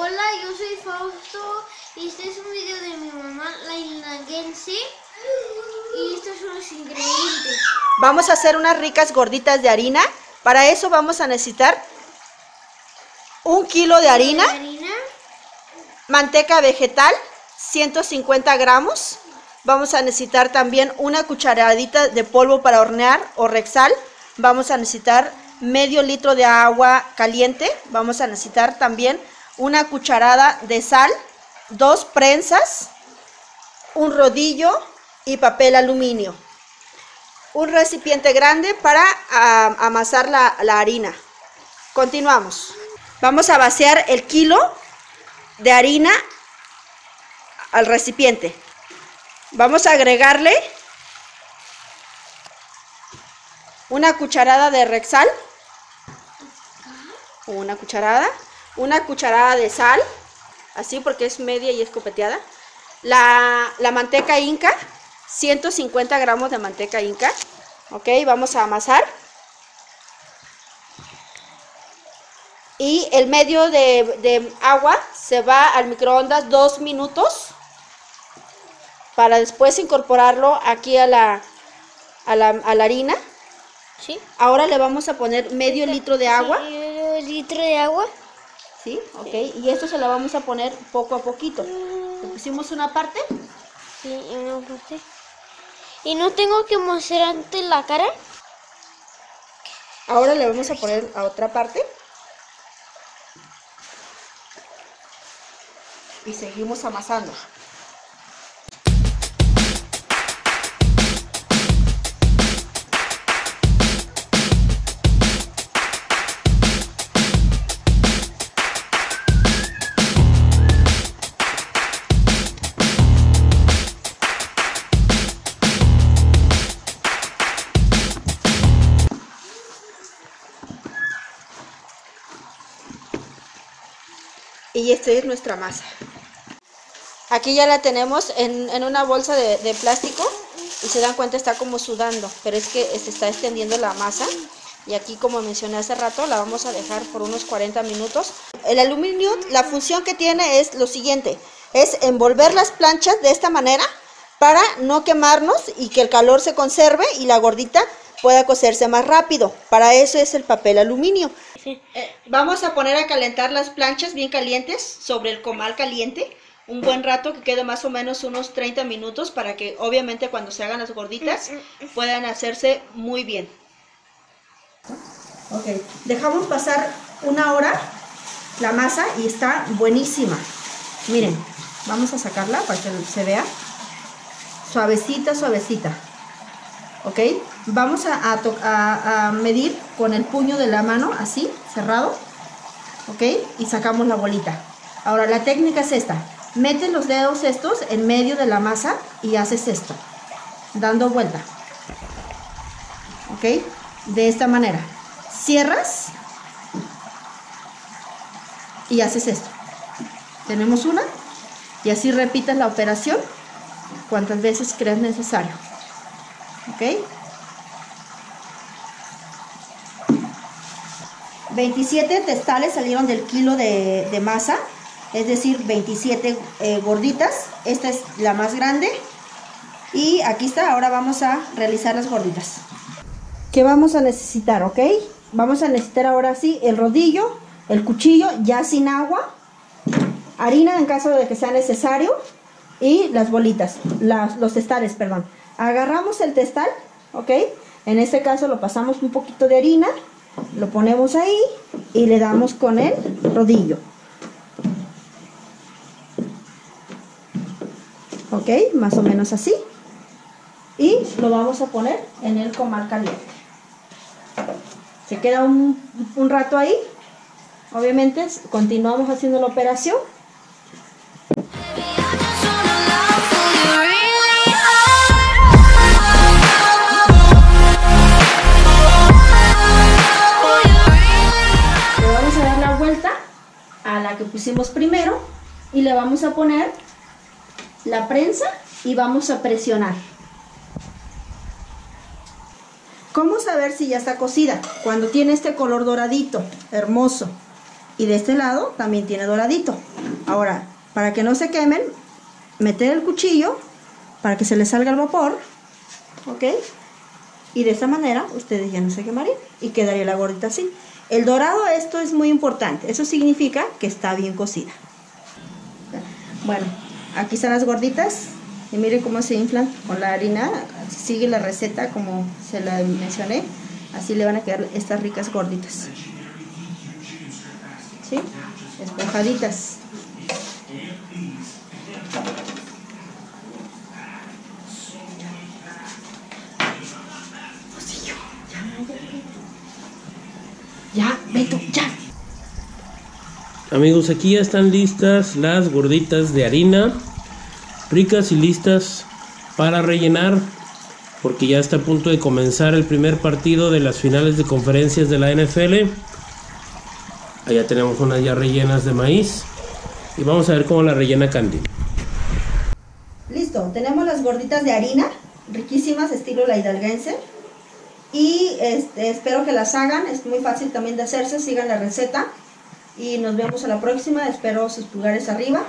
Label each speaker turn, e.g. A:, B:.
A: Hola, yo soy Fausto y este es un video de mi mamá, la Inaguense. Y estos son los ingredientes.
B: Vamos a hacer unas ricas gorditas de harina. Para eso vamos a necesitar un kilo de harina,
A: Harina,
B: manteca vegetal, 150 gramos. Vamos a necesitar también una cucharadita de polvo para hornear o rexal. Vamos a necesitar medio litro de agua caliente. Vamos a necesitar también una cucharada de sal, dos prensas, un rodillo y papel aluminio. Un recipiente grande para ah, amasar la, la harina. Continuamos. Vamos a vaciar el kilo de harina al recipiente. Vamos a agregarle una cucharada de Rexal, una cucharada, una cucharada de sal, así porque es media y escopeteada. La, la manteca inca, 150 gramos de manteca inca. Ok, vamos a amasar. Y el medio de, de agua se va al microondas dos minutos para después incorporarlo aquí a la, a la, a la harina.
A: ¿sí?
B: Ahora le vamos a poner medio litro de agua.
A: Medio litro de agua.
B: ¿Sí? Ok. Y esto se lo vamos a poner poco a poquito. Le pusimos una parte.
A: Sí, y una parte. Y no tengo que mostrar antes la cara.
B: Ahora le vamos a poner a otra parte. Y seguimos amasando. Y esta es nuestra masa. Aquí ya la tenemos en, en una bolsa de, plástico y se dan cuenta está como sudando, pero es que se está extendiendo la masa y aquí como mencioné hace rato la vamos a dejar por unos 40 minutos. El aluminio, la función que tiene es lo siguiente, es envolver las planchas de esta manera para no quemarnos y que el calor se conserve y la gordita pueda cocerse más rápido. Para eso es el papel aluminio.
A: Sí.
B: Eh, vamos a poner a calentar las planchas bien calientes sobre el comal caliente un buen rato que quede más o menos unos 30 minutos para que obviamente cuando se hagan las gorditas puedan hacerse muy bien. Ok, dejamos pasar una hora la masa y está buenísima. Miren, vamos a sacarla para que se vea. Suavecita, suavecita. ¿Ok? Vamos a, medir con el puño de la mano, así, cerrado, ¿ok? Y sacamos la bolita. Ahora, la técnica es esta. Metes los dedos estos en medio de la masa y haces esto, dando vuelta, ¿ok? De esta manera. Cierras y haces esto. Tenemos una y así repitas la operación cuantas veces creas necesario. ¿Ok? 27 testales salieron del kilo de, masa, es decir, 27 eh, gorditas. Esta es la más grande. Y aquí está, ahora vamos a realizar las gorditas. ¿Qué vamos a necesitar, ok? Vamos a necesitar ahora sí el rodillo, el cuchillo ya sin agua, harina en caso de que sea necesario y las bolitas, las, los testales, perdón. Agarramos el testal, ¿ok? En este caso lo pasamos un poquito de harina, lo ponemos ahí y le damos con el rodillo. ¿Ok? Más o menos así. Y lo vamos a poner en el comal caliente. Se queda un, un rato ahí. Obviamente continuamos haciendo la operación. Que pusimos primero y le vamos a poner la prensa y vamos a presionar. ¿Cómo saber si ya está cocida? Cuando tiene este color doradito, hermoso. y de este lado también tiene doradito. Ahora, para que no se quemen, meter el cuchillo para que se les salga el vapor, ¿ok? Y de esta manera ustedes ya no se quemarían y quedaría la gordita así. El dorado, esto es muy importante, eso significa que está bien cocida. Bueno, aquí están las gorditas y miren cómo se inflan con la harina, sigue la receta como se la mencioné, así le van a quedar estas ricas gorditas. ¿Sí? Esponjaditas. Ya, Beto, ya.
C: Amigos, aquí ya están listas las gorditas de harina, ricas y listas para rellenar, porque ya está a punto de comenzar el primer partido de las finales de conferencias de la NFL. Allá tenemos unas ya rellenas de maíz y vamos a ver cómo la rellena Candy.
B: Listo, tenemos las gorditas de harina, riquísimas, estilo la hidalguense. Y este, espero que las hagan, es muy fácil también de hacerse, sigan la receta. Y nos vemos a la próxima, espero sus pulgares arriba.